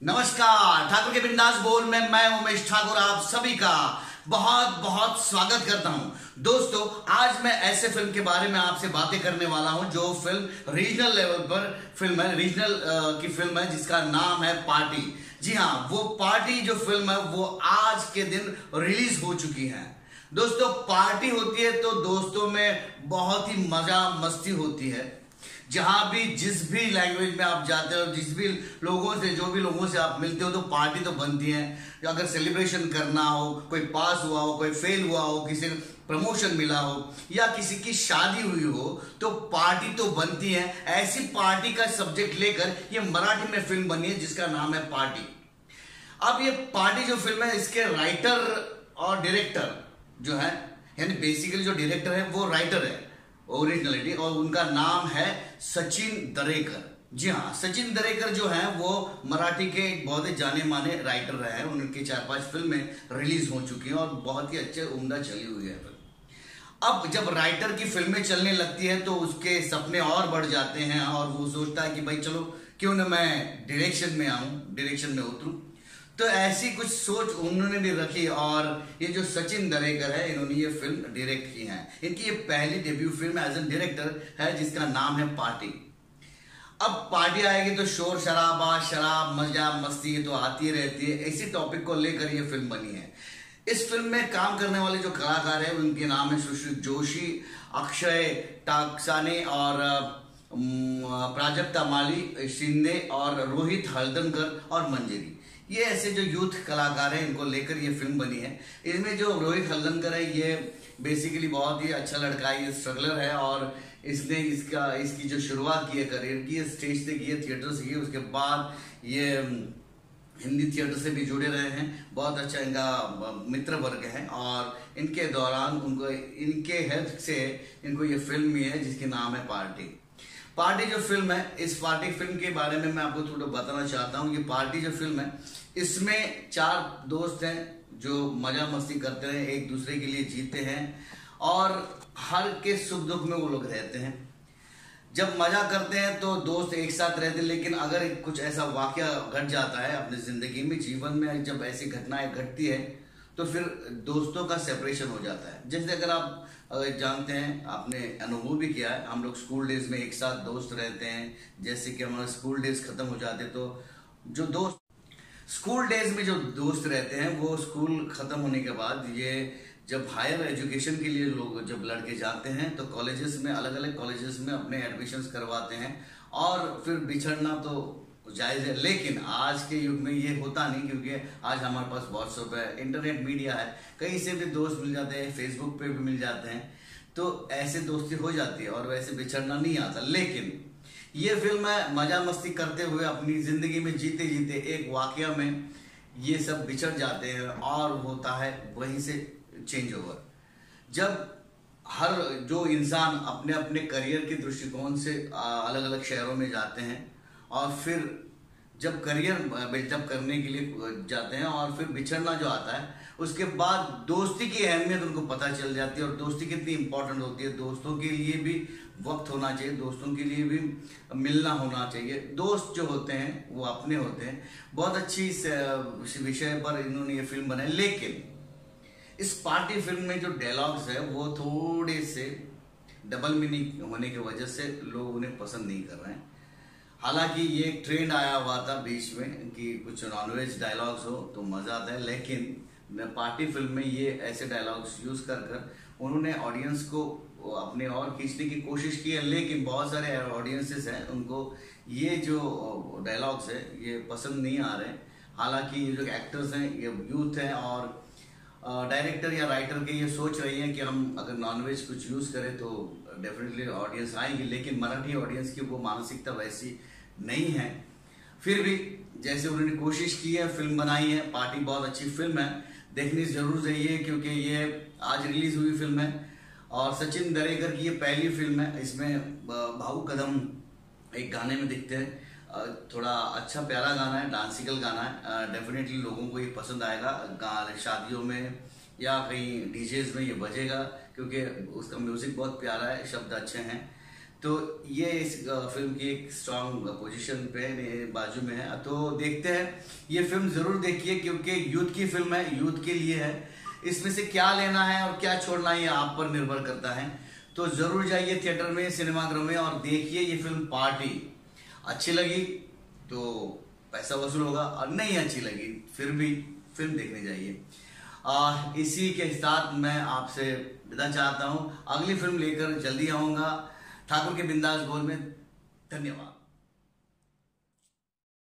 नमस्कार, ठाकुर के बिंदास बोल में मैं उमेश ठाकुर, आप सभी का बहुत बहुत स्वागत करता हूँ। दोस्तों, आज मैं ऐसे फ़िल्म के बारे में आपसे बातें करने वाला हूँ, जो फ़िल्म रीजनल लेवल पर फ़िल्म है रीजनल की फ़िल्म है, जिसका नाम है पार्टी जी हाँ वो पार्टी जो फ़िल्म है, वो आज के दिन रिलीज़ हो चुकी है। दोस्तों पार्टी होती है तो दोस्तों में बहुत ही मज़ा मस्ती होती है। जहाँ भी, जिस भी लैंग्वेज में आप जाते हो, जिस भी लोगों से, जो भी लोगों से आप मिलते हो तो पार्टी तो बनती है। अगर सेलिब्रेशन करना हो, कोई पास हुआ हो, कोई फेल हुआ हो, किसी प्रमोशन मिला हो, या किसी की शादी हुई हो तो पार्टी तो बनती है। ऐसी पार्टी का सब्जेक्ट लेकर ये मराठी में फ़िल्म बनी है, जिसका नाम है पार्टी अब ये पार्टी जो फ़िल्म है, इसके राइटर और डायरेक्टर जो है, यानी बेसिकली जो डायरेक्टर है, वो राइटर है। ओरिजिनलिटी और उनका नाम है सचिन दरेकर। जी हाँ सचिन दरेकर जो है, वो मराठी के एक बहुत ही जाने माने राइटर रहे हैं। उनकी चार पाँच फ़िल्में रिलीज़ हो चुकी हैं और बहुत ही अच्छे उम्दा चली हुई है फ़िल्म। अब जब राइटर की फ़िल्में चलने लगती है तो उसके सपने और बढ़ जाते हैं और वो सोचता है कि भाई चलो, क्यों ना मैं डायरेक्शन में आऊँ डायरेक्शन में उतरूं। तो ऐसी कुछ सोच उन्होंने भी रखी और ये जो सचिन दरेकर है, इन्होंने ये फ़िल्म डायरेक्ट की है। इनकी ये पहली debut film as a director है, जिसका नाम है पार्टी। अब पार्टी आएगी तो शोर शराबा, शराब, मज़ा, मस्ती तो आती रहती है। इसी टॉपिक को लेकर ये फ़िल्म बनी है। इस फ़िल्म में काम करने वाले जो कलाकार है, उनके नाम है सुश्री जोशी, अक्षय टाकसाने और प्राजक्ता माली, शिंदे और रोहित हल्दनकर और मंजरी। ये ऐसे जो यूथ कलाकार हैं, इनको लेकर ये फ़िल्म बनी है। इनमें जो रोहित हल्दनकर है, ये बेसिकली बहुत ही अच्छा लड़का है, ये स्ट्रगलर है और इसने इसका, इसकी जो शुरुआत की है करियर की स्टेज से की है थिएटर से की उसके बाद ये हिंदी थिएटर से भी जुड़े रहे हैं। बहुत अच्छा इनका मित्र वर्ग है और इनके दौरान उनको, इनके हेल्प से इनको ये फ़िल्म भी है, जिसके नाम है पार्टी पार्टी जो फ़िल्म है, इस पार्टी फ़िल्म के बारे में मैं आपको थोड़ा बताना चाहता हूँ। कि पार्टी जो फ़िल्म है, इसमें चार दोस्त हैं जो मज़ा मस्ती करते हैं, एक दूसरे के लिए जीते हैं और हर के सुख दुख में वो लोग रहते हैं। जब मज़ा करते हैं तो दोस्त एक साथ रहते हैं, लेकिन अगर कुछ ऐसा वाक्य घट जाता है अपनी ज़िंदगी में, जीवन में जब ऐसी घटनाएँ घटती है तो फिर दोस्तों का सेपरेशन हो जाता है। जैसे अगर आप, अगर जानते हैं, आपने अनुभव भी किया है, हम लोग स्कूल डेज़ में एक साथ दोस्त रहते हैं, जैसे कि हमारा स्कूल डेज़ खत्म हो जाते तो जो दोस्त स्कूल डेज़ में जो दोस्त रहते हैं, वो स्कूल खत्म होने के बाद ये जब हायर एजुकेशन के लिए लोग जब लड़के जाते हैं तो कॉलेजेस में अलग अलग कॉलेजेस में अपने एडमिशन्स करवाते हैं और फिर बिछड़ना तो जायज़ है। लेकिन आज के युग में ये होता नहीं, क्योंकि आज हमारे पास व्हाट्सएप है इंटरनेट मीडिया है। कहीं से भी दोस्त मिल जाते हैं फेसबुक पे भी मिल जाते हैं तो ऐसे दोस्ती हो जाती है और वैसे बिछड़ना नहीं आता। लेकिन ये फ़िल्म है मज़ा मस्ती करते हुए अपनी ज़िंदगी में जीते जीते एक वाक्य में ये सब बिछड़ जाते हैं और होता है वहीं से चेंज ओवर जब हर, जो इंसान अपने अपने करियर के दृष्टिकोण से अलग अलग शहरों में जाते हैं और फिर जब करियर बिल्टअप करने के लिए जाते हैं और फिर बिछड़ना जो आता है, उसके बाद दोस्ती की अहमियत उनको पता चल जाती है और दोस्ती कितनी इंपॉर्टेंट होती है। दोस्तों के लिए भी वक्त होना चाहिए, दोस्तों के लिए भी मिलना होना चाहिए। दोस्त जो होते हैं, वो अपने होते हैं। बहुत अच्छी इस विषय पर इन्होंने ये फ़िल्म बनाई। लेकिन इस पार्टी फ़िल्म में जो डायलॉग्स है, वो थोड़े से डबल मीनिंग होने की वजह से लोग उन्हें पसंद नहीं कर रहे हैं। हालाँकि ये एक ट्रेंड आया हुआ था बीच में कि कुछ नॉनवेज डायलॉग्स हो तो मज़ा आता है, लेकिन पार्टी फ़िल्म में ये ऐसे डायलॉग्स यूज़ कर कर उन्होंने ऑडियंस को अपने और खींचने की कोशिश की है, लेकिन बहुत सारे ऑडियंसेस हैं, उनको ये जो डायलॉग्स है, ये पसंद नहीं आ रहे। हालाँकि ये जो एक्टर्स हैं, ये यूथ हैं और डायरेक्टर या राइटर के ये सोच रही हैं कि हम अगर नॉनवेज कुछ यूज़ करें तो डेफिनेटली ऑडियंस आएँगी, लेकिन मराठी ऑडियंस की वो मानसिकता वैसी नहीं है। फिर भी जैसे उन्होंने कोशिश की है, फ़िल्म बनाई है, पार्टी बहुत अच्छी फ़िल्म है, देखनी ज़रूर चाहिए क्योंकि ये आज रिलीज़ हुई फ़िल्म है। और सचिन दरेकर की ये पहली फ़िल्म है, इसमें भाऊ कदम एक गाने में दिखते हैं। थोड़ा अच्छा प्यारा गाना है, डांसिकल गाना है। डेफिनेटली लोगों को ये पसंद आएगा। शादियों में या कहीं डीजेज में ये बजेगा, क्योंकि उसका म्यूज़िक बहुत प्यारा है, शब्द अच्छे हैं। तो ये इस फ़िल्म की एक स्ट्रांग पोजीशन पे बाजू में है। तो देखते हैं। ये फ़िल्म ज़रूर देखिए, क्योंकि यूथ की फ़िल्म है यूथ के लिए है। इसमें से क्या लेना है और क्या छोड़ना है, ये आप पर निर्भर करता है। तो ज़रूर जाइए थिएटर में सिनेमाघरों में और देखिए ये फ़िल्म पार्टी अच्छी लगी तो पैसा वसूल होगा और नहीं अच्छी लगी, फिर भी फ़िल्म देखने जाइए। इसी के साथ मैं आपसे विदा चाहता हूँ। अगली फ़िल्म लेकर जल्दी आऊँगा। ठाकुर के बिंदास बोल में धन्यवाद।